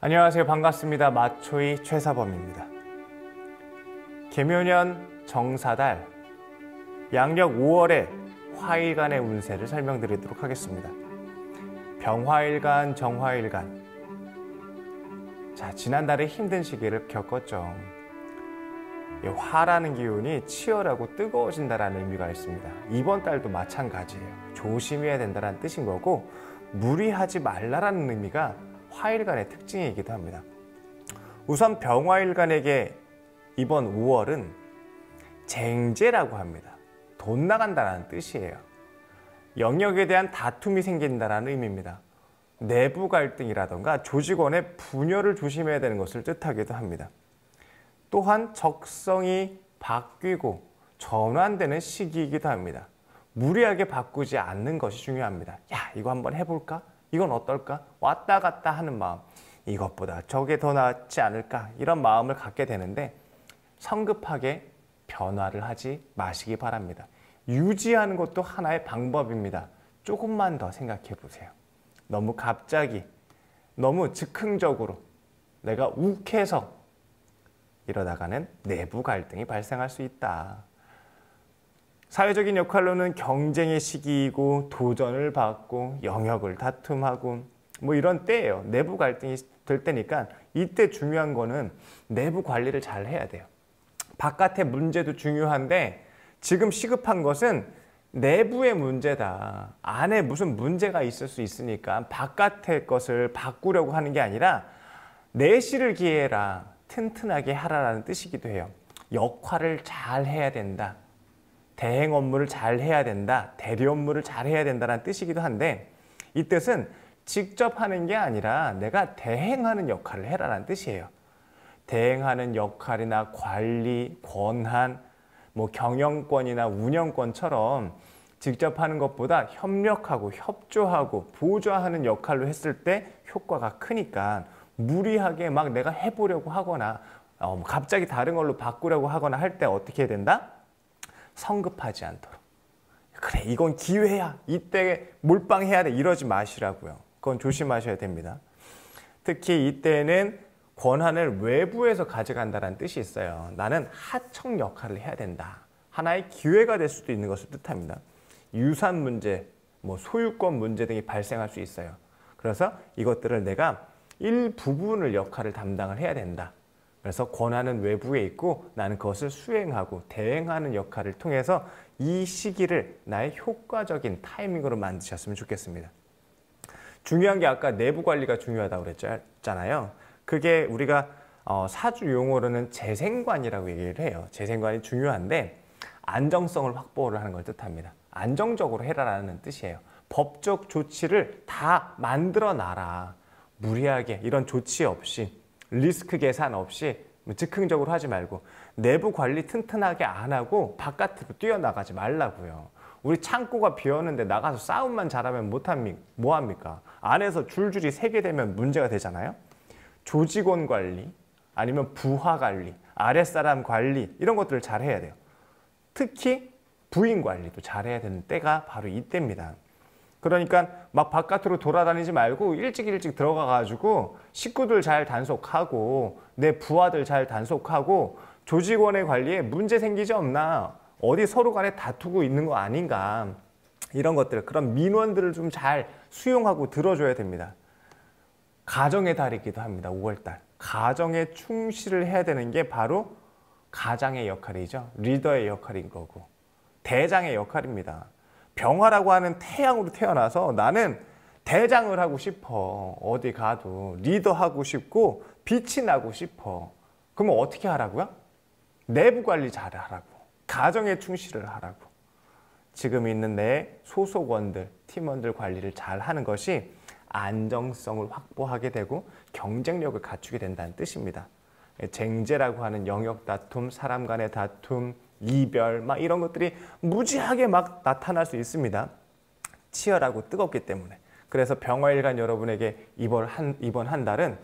안녕하세요. 반갑습니다. 마초이 최사범입니다. 개묘년 정사달 양력 5월의 화일간의 운세를 설명드리도록 하겠습니다. 병화일간, 정화일간. 자, 지난달에 힘든 시기를 겪었죠. 화라는 기운이 치열하고 뜨거워진다는 의미가 있습니다. 이번 달도 마찬가지예요. 조심해야 된다는 뜻인 거고 무리하지 말라라는 의미가 화일간의 특징이기도 합니다. 우선 병화일간에게 이번 5월은 쟁제라고 합니다. 돈 나간다는 뜻이에요. 영역에 대한 다툼이 생긴다는 의미입니다. 내부 갈등이라던가 조직원의 분열을 조심해야 되는 것을 뜻하기도 합니다. 또한 적성이 바뀌고 전환되는 시기이기도 합니다. 무리하게 바꾸지 않는 것이 중요합니다. 야, 이거 한번 해볼까? 이건 어떨까? 왔다 갔다 하는 마음. 이것보다 저게 더 낫지 않을까? 이런 마음을 갖게 되는데 성급하게 변화를 하지 마시기 바랍니다. 유지하는 것도 하나의 방법입니다. 조금만 더 생각해 보세요. 너무 갑자기, 너무 즉흥적으로 내가 욱해서 이러다가는 내부 갈등이 발생할 수 있다. 사회적인 역할로는 경쟁의 시기이고 도전을 받고 영역을 다툼하고 뭐 이런 때예요. 내부 갈등이 될 때니까 이때 중요한 거는 내부 관리를 잘 해야 돼요. 바깥의 문제도 중요한데 지금 시급한 것은 내부의 문제다. 안에 무슨 문제가 있을 수 있으니까 바깥의 것을 바꾸려고 하는 게 아니라 내실을 기해라. 튼튼하게 하라라는 뜻이기도 해요. 역할을 잘 해야 된다. 대행 업무를 잘 해야 된다. 대리 업무를 잘 해야 된다는 뜻이기도 한데 이 뜻은 직접 하는 게 아니라 내가 대행하는 역할을 해라라는 뜻이에요. 대행하는 역할이나 관리, 권한, 뭐 경영권이나 운영권처럼 직접 하는 것보다 협력하고 협조하고 보조하는 역할로 했을 때 효과가 크니까 무리하게 막 내가 해보려고 하거나 어, 뭐 갑자기 다른 걸로 바꾸려고 하거나 할 때 어떻게 해야 된다? 성급하지 않도록. 그래, 이건 기회야. 이때 몰빵해야 돼. 이러지 마시라고요. 그건 조심하셔야 됩니다. 특히 이때는 권한을 외부에서 가져간다는 뜻이 있어요. 나는 하청 역할을 해야 된다. 하나의 기회가 될 수도 있는 것을 뜻합니다. 유산 문제, 뭐 소유권 문제 등이 발생할 수 있어요. 그래서 이것들을 내가 일부분을 역할을 담당을 해야 된다. 그래서 권한은 외부에 있고 나는 그것을 수행하고 대행하는 역할을 통해서 이 시기를 나의 효과적인 타이밍으로 만드셨으면 좋겠습니다. 중요한 게 아까 내부 관리가 중요하다고 그랬잖아요. 그게 우리가 어, 사주 용어로는 재생관이라고 얘기를 해요. 재생관이 중요한데 안정성을 확보를 하는 걸 뜻합니다. 안정적으로 해라라는 뜻이에요. 법적 조치를 다 만들어 놔라. 무리하게 이런 조치 없이 리스크 계산 없이 뭐 즉흥적으로 하지 말고 내부 관리 튼튼하게 안 하고 바깥으로 뛰어나가지 말라고요. 우리 창고가 비었는데 나가서 싸움만 잘하면 못합니까? 뭐합니까? 안에서 줄줄이 세게 되면 문제가 되잖아요. 조직원 관리, 아니면 부하 관리, 아랫사람 관리 이런 것들을 잘 해야 돼요. 특히 부인 관리도 잘해야 되는 때가 바로 이때입니다. 그러니까 막 바깥으로 돌아다니지 말고 일찍 일찍 들어가 가지고 식구들 잘 단속하고 내 부하들 잘 단속하고 조직원의 관리에 문제 생기지 없나 어디 서로 간에 다투고 있는 거 아닌가 이런 것들 그런 민원들을 좀 잘 수용하고 들어줘야 됩니다. 가정의 달이기도 합니다. 5월달. 가정에 충실을 해야 되는 게 바로 가장의 역할이죠. 리더의 역할인 거고 대장의 역할입니다. 병화라고 하는 태양으로 태어나서 나는 대장을 하고 싶어. 어디 가도 리더하고 싶고 빛이 나고 싶어. 그러면 어떻게 하라고요? 내부 관리 잘 하라고. 가정에 충실을 하라고. 지금 있는 내 소속원들, 팀원들 관리를 잘 하는 것이 안정성을 확보하게 되고 경쟁력을 갖추게 된다는 뜻입니다. 쟁제라고 하는 영역 다툼, 사람 간의 다툼, 이별 막 이런 것들이 무지하게 막 나타날 수 있습니다. 치열하고 뜨겁기 때문에. 그래서 병화일간 여러분에게 이번 한, 이번 한 달은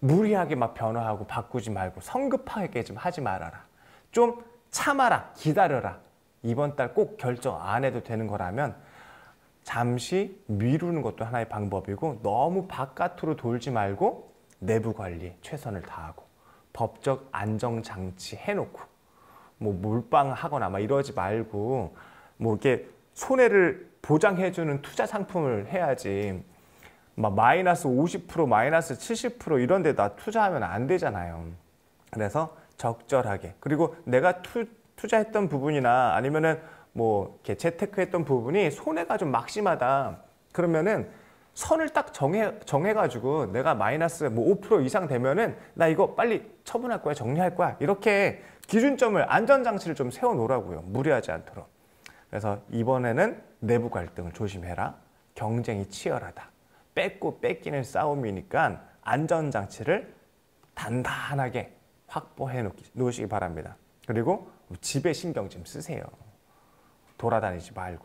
무리하게 막 변화하고 바꾸지 말고 성급하게 좀 하지 말아라. 좀 참아라. 기다려라. 이번 달 꼭 결정 안 해도 되는 거라면 잠시 미루는 것도 하나의 방법이고 너무 바깥으로 돌지 말고 내부 관리에 최선을 다하고 법적 안정 장치 해놓고 뭐 몰빵하거나 막 이러지 말고 뭐 이렇게 손해를 보장해주는 투자 상품을 해야지. 막 마이너스 50% 마이너스 70% 이런 데다 투자하면 안 되잖아요. 그래서 적절하게. 그리고 내가 투, 투자했던 부분이나 아니면은 뭐 이렇게 재테크했던 부분이 손해가 좀 막심하다. 그러면은 선을 딱 정해 정해가지고 내가 마이너스 뭐 5% 이상 되면은 나 이거 빨리 처분할 거야 정리할 거야. 이렇게 기준점을 안전 장치를 좀 세워 놓으라고요. 무리하지 않도록. 그래서 이번에는 내부 갈등을 조심해라. 경쟁이 치열하다. 뺏고 뺏기는 싸움이니까 안전 장치를 단단하게 확보해 놓으시기 바랍니다. 그리고 집에 신경 좀 쓰세요. 돌아다니지 말고.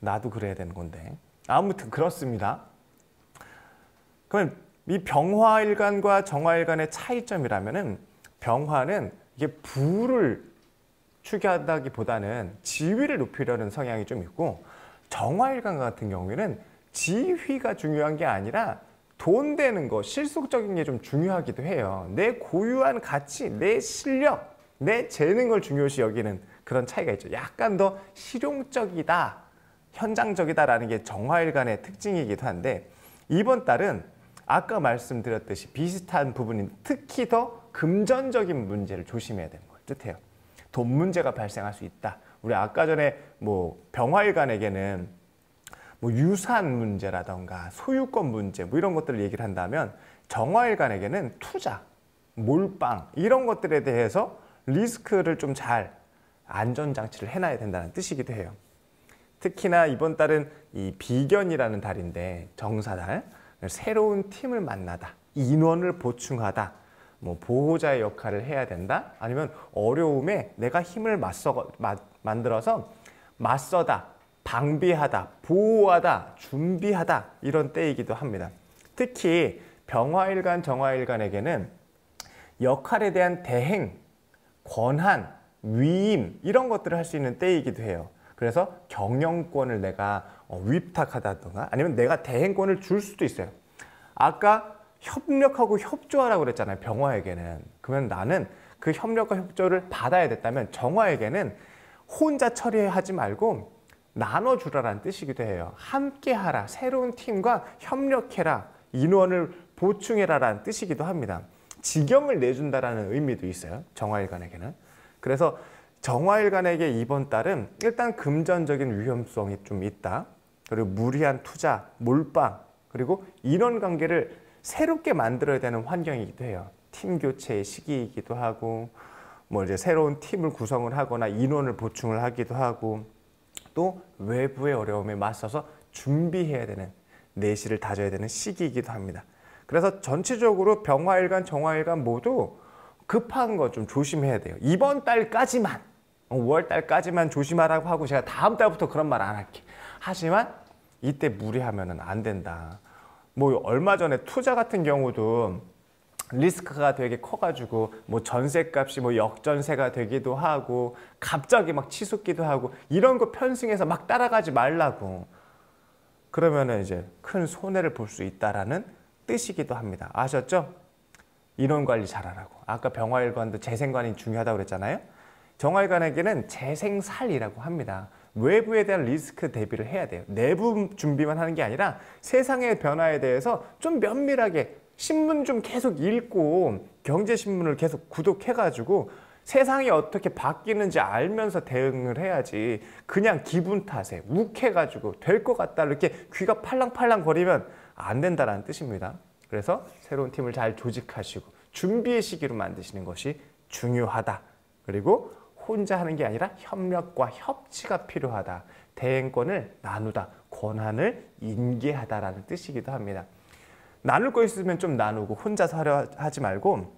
나도 그래야 되는 건데. 아무튼 그렇습니다. 그러면 이 병화일관과 정화일관의 차이점이라면 은 병화는 이게 부를 추구하다기보다는 지위를 높이려는 성향이 좀 있고 정화일관 같은 경우에는 지위가 중요한 게 아니라 돈 되는 거, 실속적인 게 좀 중요하기도 해요. 내 고유한 가치, 내 실력, 내 재능을 중요시 여기는 그런 차이가 있죠. 약간 더 실용적이다. 현장적이다라는 게 정화일관의 특징이기도 한데 이번 달은 아까 말씀드렸듯이 비슷한 부분인 특히 더 금전적인 문제를 조심해야 되는 걸 뜻해요. 돈 문제가 발생할 수 있다. 우리 아까 전에 뭐 병화일관에게는 뭐 유산 문제라던가 소유권 문제 뭐 이런 것들을 얘기를 한다면 정화일관에게는 투자, 몰빵 이런 것들에 대해서 리스크를 좀 잘 안전장치를 해놔야 된다는 뜻이기도 해요. 특히나 이번 달은 이 비견이라는 달인데 정사달 새로운 팀을 만나다 인원을 보충하다 뭐 보호자의 역할을 해야 된다? 아니면 어려움에 내가 힘을 맞서 마, 만들어서 맞서다 방비하다 보호하다 준비하다 이런 때이기도 합니다. 특히 병화일간 정화일간에게는 역할에 대한 대행 권한 위임 이런 것들을 할 수 있는 때이기도 해요. 그래서 경영권을 내가 어, 위탁하다든가 아니면 내가 대행권을 줄 수도 있어요. 아까 협력하고 협조하라고 그랬잖아요. 병화에게는. 그러면 나는 그 협력과 협조를 받아야 됐다면 정화에게는 혼자 처리하지 말고 나눠주라라는 뜻이기도 해요. 함께 하라. 새로운 팀과 협력해라. 인원을 보충해라라는 뜻이기도 합니다. 지경을 내준다라는 의미도 있어요. 정화일관에게는. 그래서 정화일관에게 이번 달은 일단 금전적인 위험성이 좀 있다. 그리고 무리한 투자, 몰빵, 그리고 인원관계를 새롭게 만들어야 되는 환경이기도 해요. 팀 교체의 시기이기도 하고, 뭐 이제 새로운 팀을 구성을 하거나 인원을 보충을 하기도 하고, 또 외부의 어려움에 맞서서 준비해야 되는 내실을 다져야 되는 시기이기도 합니다. 그래서 전체적으로 병화일관, 정화일관 모두 급한 거 좀 조심해야 돼요. 이번 달까지만 5월 어, 달까지만 조심하라고 하고 제가 다음 달부터 그런 말 안 할게. 하지만 이때 무리하면 안 된다. 뭐 얼마 전에 투자 같은 경우도 리스크가 되게 커가지고 뭐 전세값이 뭐 역전세가 되기도 하고 갑자기 막 치솟기도 하고 이런 거 편승해서 막 따라가지 말라고 그러면은 이제 큰 손해를 볼 수 있다라는 뜻이기도 합니다. 아셨죠? 인원 관리 잘하라고. 아까 병화일관도 재생관이 중요하다고 그랬잖아요. 정활관에게는 재생살이라고 합니다. 외부에 대한 리스크 대비를 해야 돼요. 내부 준비만 하는 게 아니라 세상의 변화에 대해서 좀 면밀하게 신문 좀 계속 읽고 경제신문을 계속 구독해가지고 세상이 어떻게 바뀌는지 알면서 대응을 해야지 그냥 기분 탓에 욱해가지고 될 것 같다 이렇게 귀가 팔랑팔랑 거리면 안 된다는 뜻입니다. 그래서 새로운 팀을 잘 조직하시고 준비의 시기로 만드시는 것이 중요하다. 그리고 혼자 하는 게 아니라 협력과 협치가 필요하다. 대행권을 나누다. 권한을 인계하다라는 뜻이기도 합니다. 나눌 거 있으면 좀 나누고 혼자서 하려 하지 말고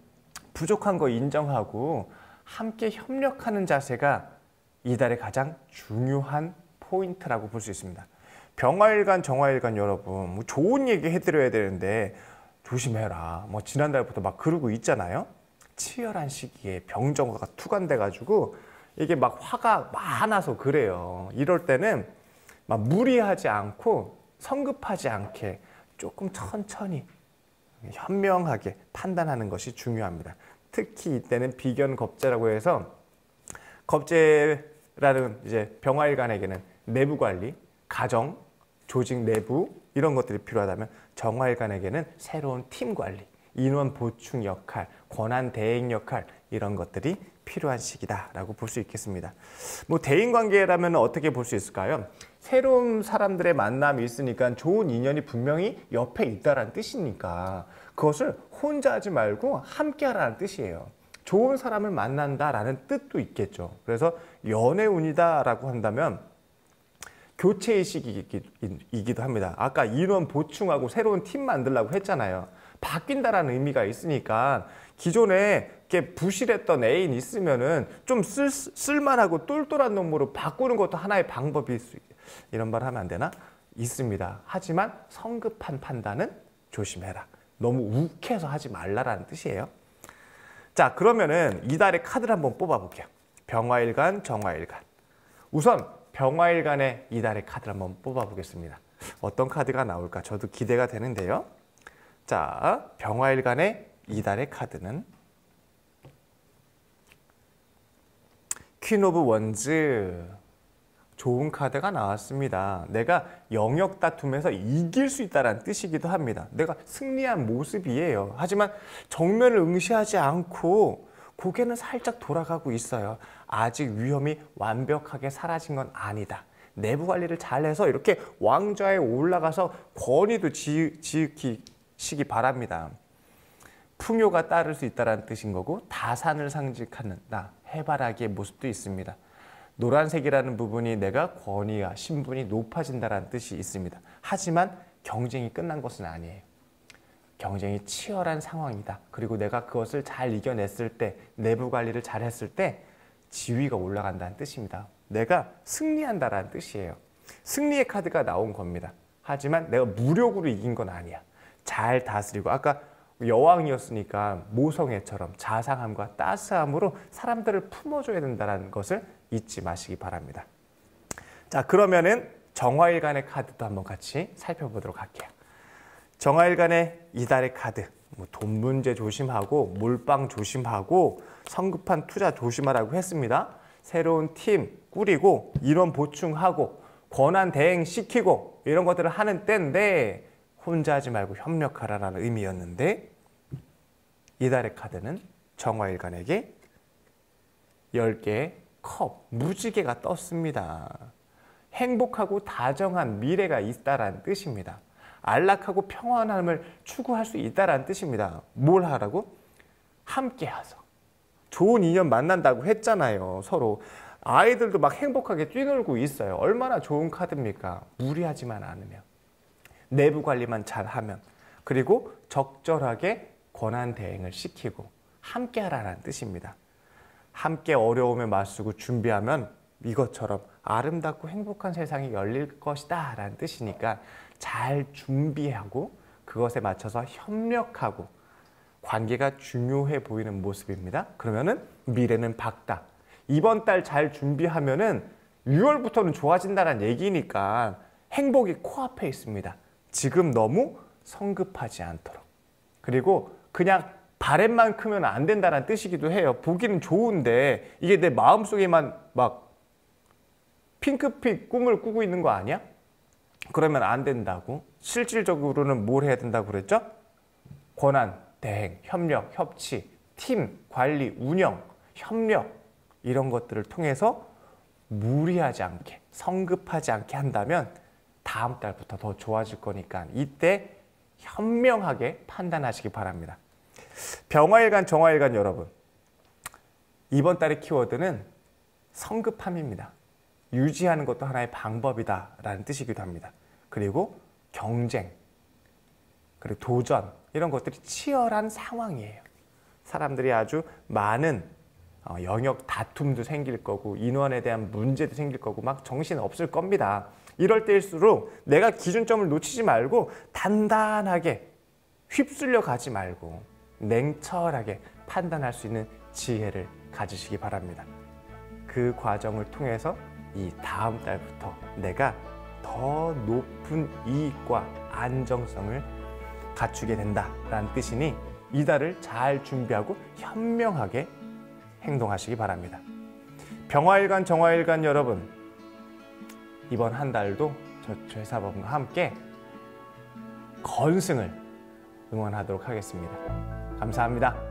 부족한 거 인정하고 함께 협력하는 자세가 이달의 가장 중요한 포인트라고 볼 수 있습니다. 병화일관, 정화일관 여러분 뭐 좋은 얘기 해드려야 되는데 조심해라. 뭐 지난달부터 막 그러고 있잖아요. 치열한 시기에 병정화가 투간돼 가지고 이게 막 화가 많아서 그래요. 이럴 때는 막 무리하지 않고 성급하지 않게 조금 천천히 현명하게 판단하는 것이 중요합니다. 특히 이때는 비견 겁제라고 해서 겁제라는 이제 병화일관에게는 내부 관리, 가정, 조직 내부 이런 것들이 필요하다면 정화일관에게는 새로운 팀 관리, 인원 보충 역할, 권한 대행 역할 이런 것들이 필요한 시기다라고 볼 수 있겠습니다. 뭐 대인 관계라면 어떻게 볼 수 있을까요? 새로운 사람들의 만남이 있으니까 좋은 인연이 분명히 옆에 있다라는 뜻이니까 그것을 혼자 하지 말고 함께 하라는 뜻이에요. 좋은 사람을 만난다라는 뜻도 있겠죠. 그래서 연애운이다라고 한다면 교체의 시기이기도 합니다. 아까 인원 보충하고 새로운 팀 만들라고 했잖아요. 바뀐다라는 의미가 있으니까 기존에 이렇게 부실했던 애인 있으면은 좀 쓸, 쓸만하고 똘똘한 놈으로 바꾸는 것도 하나의 방법일 수 이런 말 하면 안 되나? 있습니다. 하지만 성급한 판단은 조심해라. 너무 욱해서 하지 말라라는 뜻이에요. 자, 그러면은 이달의 카드를 한번 뽑아볼게요. 병화일간, 정화일간. 우선 병화일간의 이달의 카드를 한번 뽑아보겠습니다. 어떤 카드가 나올까 저도 기대가 되는데요. 자, 병화일간의 이달의 카드는 Queen of Wands 좋은 카드가 나왔습니다. 내가 영역 다툼에서 이길 수 있다는 뜻이기도 합니다. 내가 승리한 모습이에요. 하지만 정면을 응시하지 않고 고개는 살짝 돌아가고 있어요. 아직 위험이 완벽하게 사라진 건 아니다. 내부 관리를 잘해서 이렇게 왕좌에 올라가서 권위도 지, 지키 시기 바랍니다. 풍요가 따를 수 있다는 뜻인 거고 다산을 상징하는 나 해바라기의 모습도 있습니다. 노란색이라는 부분이 내가 권위와 신분이 높아진다는 뜻이 있습니다. 하지만 경쟁이 끝난 것은 아니에요. 경쟁이 치열한 상황이다. 그리고 내가 그것을 잘 이겨냈을 때, 내부 관리를 잘 했을 때 지위가 올라간다는 뜻입니다. 내가 승리한다는 뜻이에요. 승리의 카드가 나온 겁니다. 하지만 내가 무력으로 이긴 건 아니야. 잘 다스리고 아까 여왕이었으니까 모성애처럼 자상함과 따스함으로 사람들을 품어줘야 된다는 것을 잊지 마시기 바랍니다. 자 그러면은 정화일간의 카드도 한번 같이 살펴보도록 할게요. 정화일간의 이달의 카드 뭐 돈 문제 조심하고 몰빵 조심하고 성급한 투자 조심하라고 했습니다. 새로운 팀 꾸리고 인원 보충하고 권한 대행 시키고 이런 것들을 하는 때인데 혼자 하지 말고 협력하라는 의미였는데 이달의 카드는 정화일간에게 10개의 컵, 무지개가 떴습니다. 행복하고 다정한 미래가 있다라는 뜻입니다. 안락하고 평안함을 추구할 수 있다라는 뜻입니다. 뭘 하라고? 함께 하서. 좋은 인연 만난다고 했잖아요. 서로. 아이들도 막 행복하게 뛰놀고 있어요. 얼마나 좋은 카드입니까? 무리하지만 않으면. 내부 관리만 잘하면 그리고 적절하게 권한 대행을 시키고 함께 하라는 뜻입니다. 함께 어려움에 맞서고 준비하면 이것처럼 아름답고 행복한 세상이 열릴 것이다 라는 뜻이니까 잘 준비하고 그것에 맞춰서 협력하고 관계가 중요해 보이는 모습입니다. 그러면은 미래는 밝다. 이번 달 잘 준비하면은 6월부터는 좋아진다는 얘기니까 행복이 코앞에 있습니다. 지금 너무 성급하지 않도록. 그리고 그냥 바램만 크면 안 된다는 뜻이기도 해요. 보기는 좋은데 이게 내 마음속에만 막 핑크빛 꿈을 꾸고 있는 거 아니야? 그러면 안 된다고. 실질적으로는 뭘 해야 된다고 그랬죠? 권한, 대행, 협력, 협치, 팀, 관리, 운영, 협력 이런 것들을 통해서 무리하지 않게, 성급하지 않게 한다면 다음 달부터 더 좋아질 거니까 이때 현명하게 판단하시기 바랍니다. 병화일간, 정화일간 여러분 이번 달의 키워드는 성급함입니다. 유지하는 것도 하나의 방법이다 라는 뜻이기도 합니다. 그리고 경쟁, 그리고 도전 이런 것들이 치열한 상황이에요. 사람들이 아주 많은 어, 영역 다툼도 생길 거고 인원에 대한 문제도 생길 거고 막 정신 없을 겁니다. 이럴 때일수록 내가 기준점을 놓치지 말고 단단하게 휩쓸려 가지 말고 냉철하게 판단할 수 있는 지혜를 가지시기 바랍니다. 그 과정을 통해서 이 다음 달부터 내가 더 높은 이익과 안정성을 갖추게 된다라는 뜻이니 이달을 잘 준비하고 현명하게 행동하시기 바랍니다. 병화일간 정화일간 여러분 이번 한 달도 저 최사범과 함께 건승을 응원하도록 하겠습니다. 감사합니다.